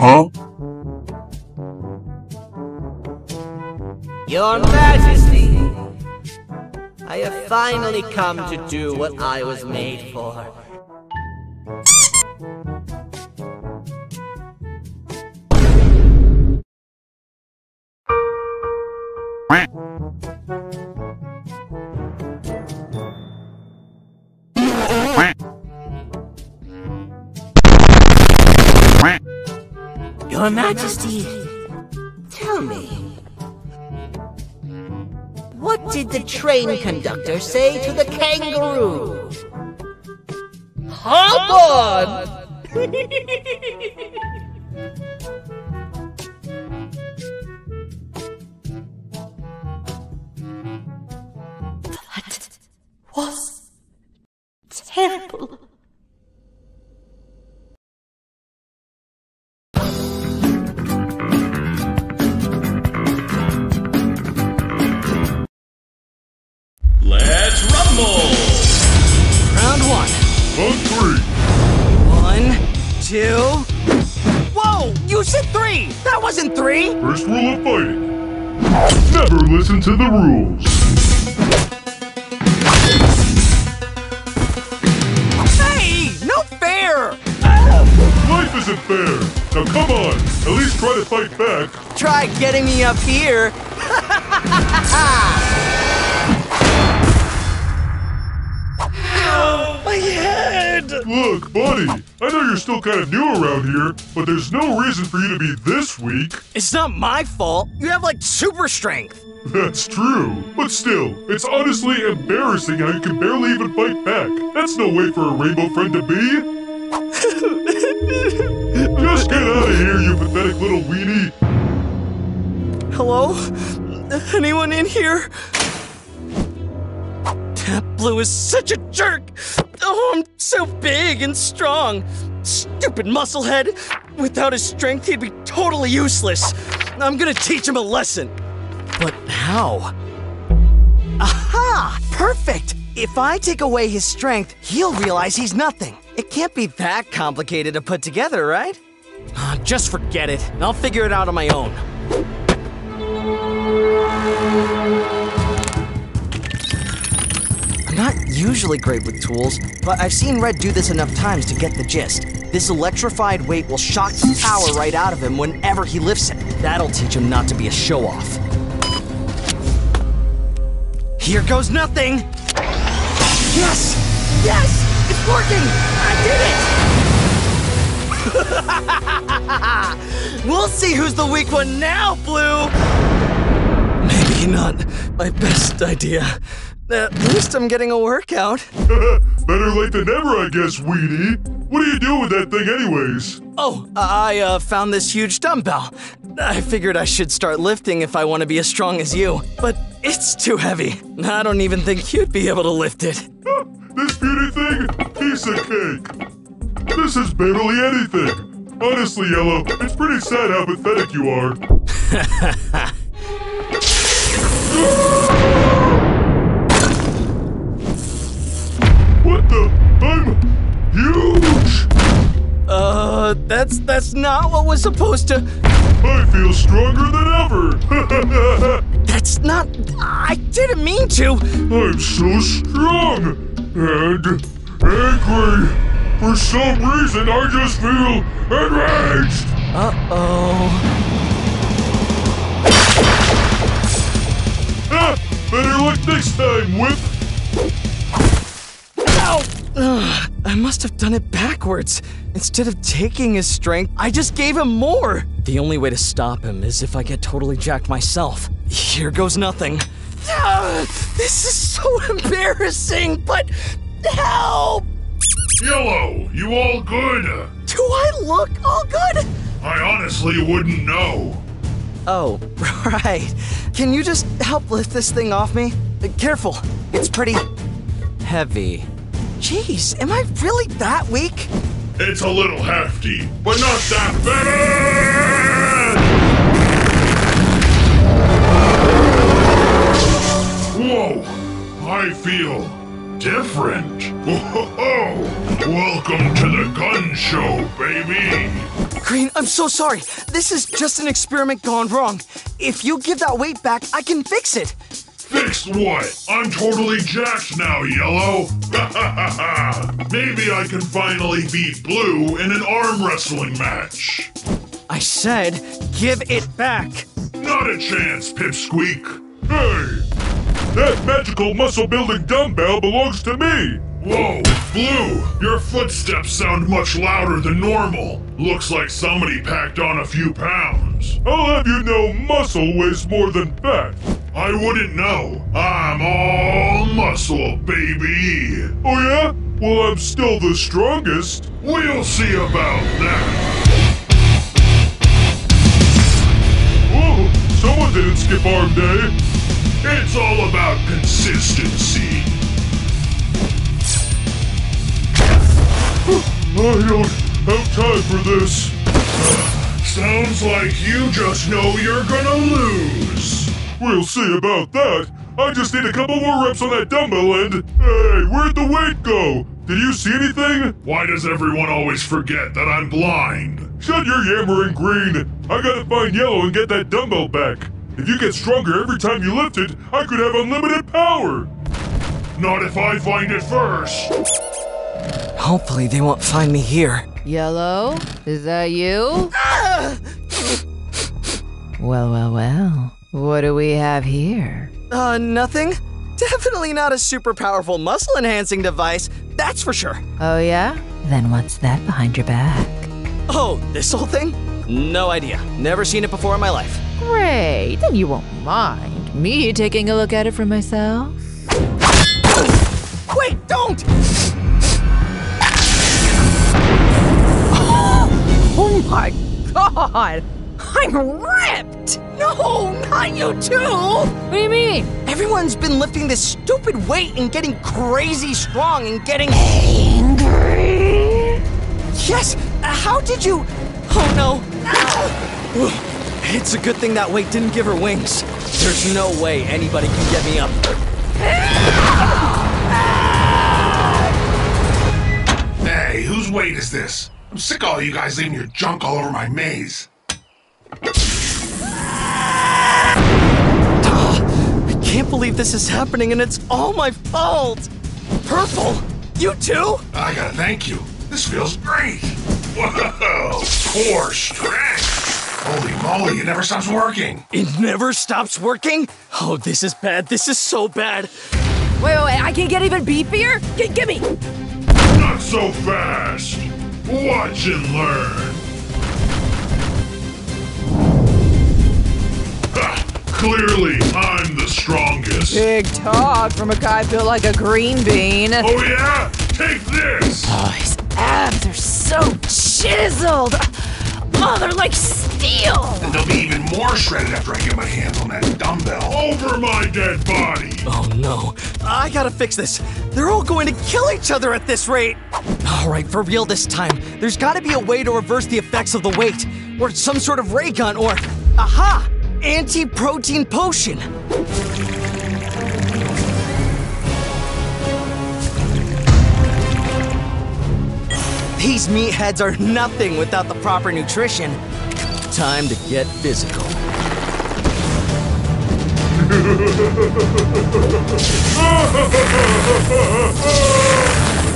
Huh? Your Majesty, I have finally come to do what I was made for. Your Majesty, tell me. What did the train conductor say to the kangaroo? Hop on! That was On three. One, two. Whoa! You said three! That wasn't three! First rule of fighting. Never listen to the rules. Hey! No fair! Life isn't fair. Now come on. At least try to fight back. Try getting me up here. Ow, my head! Look, buddy. I know you're still kind of new around here, but there's no reason for you to be this weak. It's not my fault. You have like super strength. That's true. But still, it's honestly embarrassing how you can barely even fight back. That's no way for a rainbow friend to be. Just get out of here, you pathetic little weenie. Hello? Anyone in here? That blue is such a jerk! Oh, I'm so big and strong. Stupid musclehead. Without his strength, he'd be totally useless. I'm gonna teach him a lesson. But how? Aha! Perfect! If I take away his strength, he'll realize he's nothing. It can't be that complicated to put together, right? Ah, just forget it. I'll figure it out on my own. Not usually great with tools, but I've seen Red do this enough times to get the gist. This electrified weight will shock the power right out of him whenever he lifts it. That'll teach him not to be a show off. Here goes nothing! Yes! Yes! It's working! I did it! we'll see who's the weak one now, Blue! Maybe not my best idea. At least I'm getting a workout. Better late than never, I guess, weenie. What do you do with that thing, anyways? Oh, I uh, found this huge dumbbell. I figured I should start lifting if I want to be as strong as you, but it's too heavy. I don't even think you'd be able to lift it. This beauty thing? Piece of cake. This is barely anything. Honestly, Yellow, it's pretty sad how pathetic you are. what the? I'm huge! Uh, that's that's not what was supposed to. I feel stronger than ever! That's not. I didn't mean to. I'm so strong and angry. For some reason, I just feel enraged. Uh oh. Ah, better luck next time, Whip. Ugh, I must have done it backwards. Instead of taking his strength, I just gave him more. The only way to stop him is if I get totally jacked myself. Here goes nothing. Ah, this is so embarrassing, but help! Yellow, you all good? Do I look all good? I honestly wouldn't know. Oh, right. Can you just help lift this thing off me? Careful, it's pretty heavy. Jeez, am I really that weak? It's a little hefty, but not that bad. Whoa, I feel different. Whoa, welcome to the gun show, baby. Green, I'm so sorry. This is just an experiment gone wrong. If you give that weight back, I can fix it. Fix what? I'm totally jacked now, Yellow. Maybe I can finally beat Blue in an arm wrestling match. I said, give it back. Not a chance, Pipsqueak. Hey! That magical muscle building dumbbell belongs to me! Whoa, Blue! Your footsteps sound much louder than normal. Looks like somebody packed on a few pounds. I'll have you know muscle weighs more than fat. I wouldn't know. I'm all muscle, baby. Oh yeah? Well, I'm still the strongest. We'll see about that. Whoa, someone didn't skip arm day. It's all about consistency. I don't have time for this. Sounds like you just know you're gonna lose. We'll see about that. I just need a couple more reps on that dumbbell and. Hey, where'd the weight go? Did you see anything? Why does everyone always forget that I'm blind? Shut your yammering, Green. I gotta find Yellow and get that dumbbell back. If you get stronger every time you lift it, I could have unlimited power. Not if I find it first. Hopefully, they won't find me here. Yellow? Is that you? Ah! Well, well, well. What do we have here? Uh, nothing? Definitely not a super powerful muscle enhancing device, that's for sure. Oh, yeah? Then what's that behind your back? Oh, this whole thing? No idea. Never seen it before in my life. Great, then you won't mind me taking a look at it for myself. Wait, don't! Oh my god! I'm ripped! No, not you too! What do you mean? Everyone's been lifting this stupid weight and getting crazy strong and getting angry. Yes, how did you? Oh no! Ow! It's a good thing that weight didn't give her wings. There's no way anybody can get me up. Hey, whose weight is this? I'm sick of all you guys leaving your junk all over my maze. I can't believe this is happening and it's all my fault. Purple, you too? I gotta thank you. This feels great. Whoa, core strength. Holy moly, it never stops working. It never stops working? Oh, this is bad. This is so bad. Wait, wait, wait, I can get even beefier? G- give me! Not so fast. Watch and learn. Clearly, I'm the strongest. Big talk from a guy built like a green bean. Oh yeah? Take this! Oh, his abs are so chiseled. Oh, they're like steel. And they'll be even more shredded after I get my hands on that dumbbell. Over my dead body! Oh no, I gotta fix this. They're all going to kill each other at this rate. All right, for real this time. There's gotta be a way to reverse the effects of the weight, or some sort of ray gun, or aha, anti-protein potion. These meatheads are nothing without the proper nutrition. Time to get physical.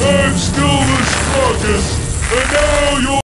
I'm still the strongest, and now you'll